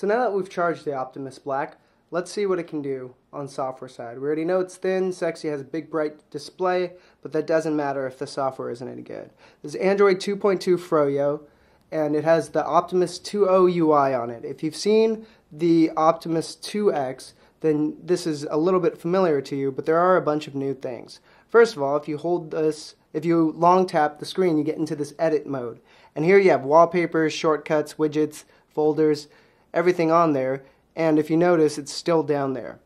So now that we've charged the Optimus Black, let's see what it can do on software side. We already know it's thin, sexy, has a big bright display, but that doesn't matter if the software isn't any good. This is Android 2.2 Froyo, and it has the Optimus 2.0 UI on it. If you've seen the Optimus 2X, then this is a little bit familiar to you, but there are a bunch of new things. First of all, if you hold this, if you long tap the screen, you get into this edit mode. And here you have wallpapers, shortcuts, widgets, folders, everything on there. And if you notice, it's still down there.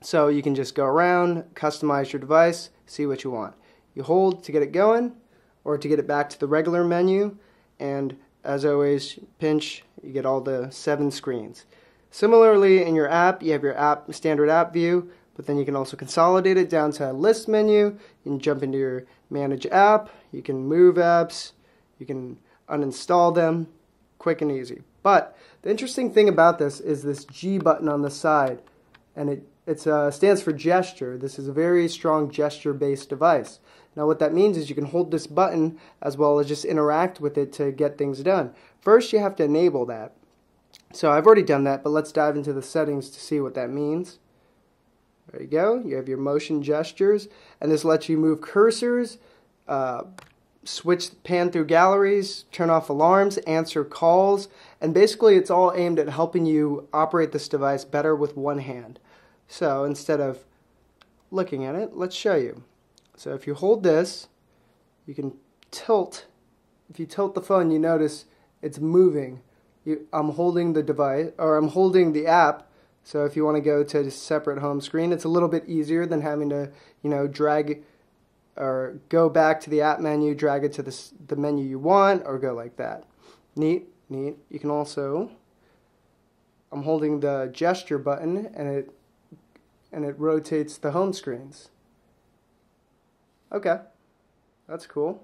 So you can just go around, customize your device, see what you want. You hold to get it going or to get it back to the regular menu. And as always, pinch, you get all the seven screens. Similarly, in your app, you have your app standard app view, but then you can also consolidate it down to a list menu. You can jump into your manage app, you can move apps, you can uninstall them, quick and easy. But the interesting thing about this is this G button on the side, and it it uh, stands for gesture. This is a very strong gesture-based device. Now what that means is you can hold this button as well as just interact with it to get things done. First you have to enable that. So I've already done that, but let's dive into the settings to see what that means. There you go. You have your motion gestures, and this lets you move cursors, uh, switch pan through galleries, turn off alarms, answer calls, and basically it's all aimed at helping you operate this device better with one hand. So instead of looking at it, let's show you. So if you hold this, you can tilt. If you tilt the phone, you notice it's moving. You, I'm holding the device, or I'm holding the app. So if you want to go to a separate home screen, it's a little bit easier than having to, you know, drag or go back to the app menu, drag it to the, the menu you want, or go like that. Neat, neat. You can also, I'm holding the gesture button and it and it rotates the home screens. Okay, that's cool.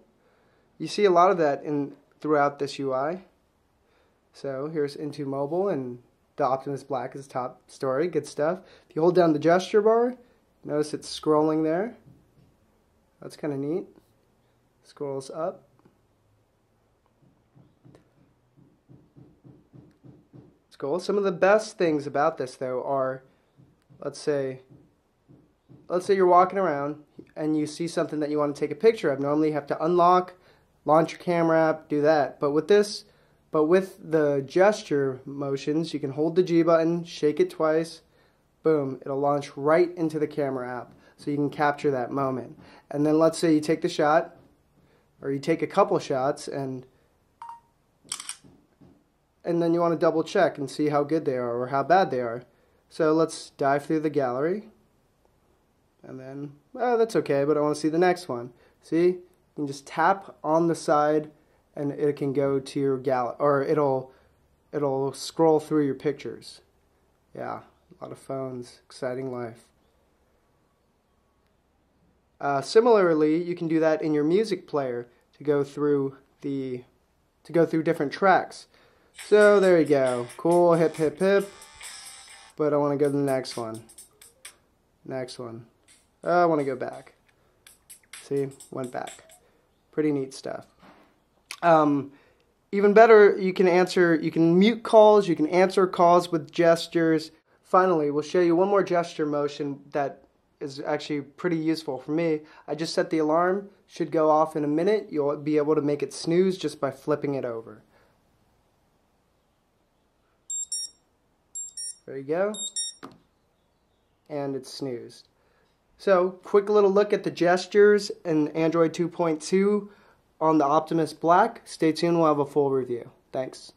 You see a lot of that in throughout this UI. So here's IntoMobile and the Optimus Black is top story, good stuff. If you hold down the gesture bar, notice it's scrolling there. That's kind of neat. Scrolls up. It's cool. Some of the best things about this though are let's say let's say you're walking around and you see something that you want to take a picture of. Normally you have to unlock, launch your camera app, do that. But with this, but with the gesture motions, you can hold the G button, shake it twice, boom, it'll launch right into the camera app. So you can capture that moment. And then let's say you take the shot, or you take a couple shots and and then you want to double check and see how good they are or how bad they are. So let's dive through the gallery. And then, oh, that's okay, but I want to see the next one. See? You can just tap on the side and it can go to your gallery, or it'll, it'll scroll through your pictures. Yeah, a lot of phones, exciting life. Uh, similarly, you can do that in your music player to go through the, to go through different tracks. So there you go. Cool, hip, hip, hip but I want to go to the next one. Next one. Oh, I want to go back. See, went back. Pretty neat stuff. Um, even better, you can answer, you can mute calls, you can answer calls with gestures. Finally, we'll show you one more gesture motion that is actually pretty useful for me. I just set the alarm, should go off in a minute. You'll be able to make it snooze just by flipping it over. There you go. And it's snoozed. So, quick little look at the gestures in Android 2.2 on the Optimus Black. Stay tuned, we'll have a full review. Thanks.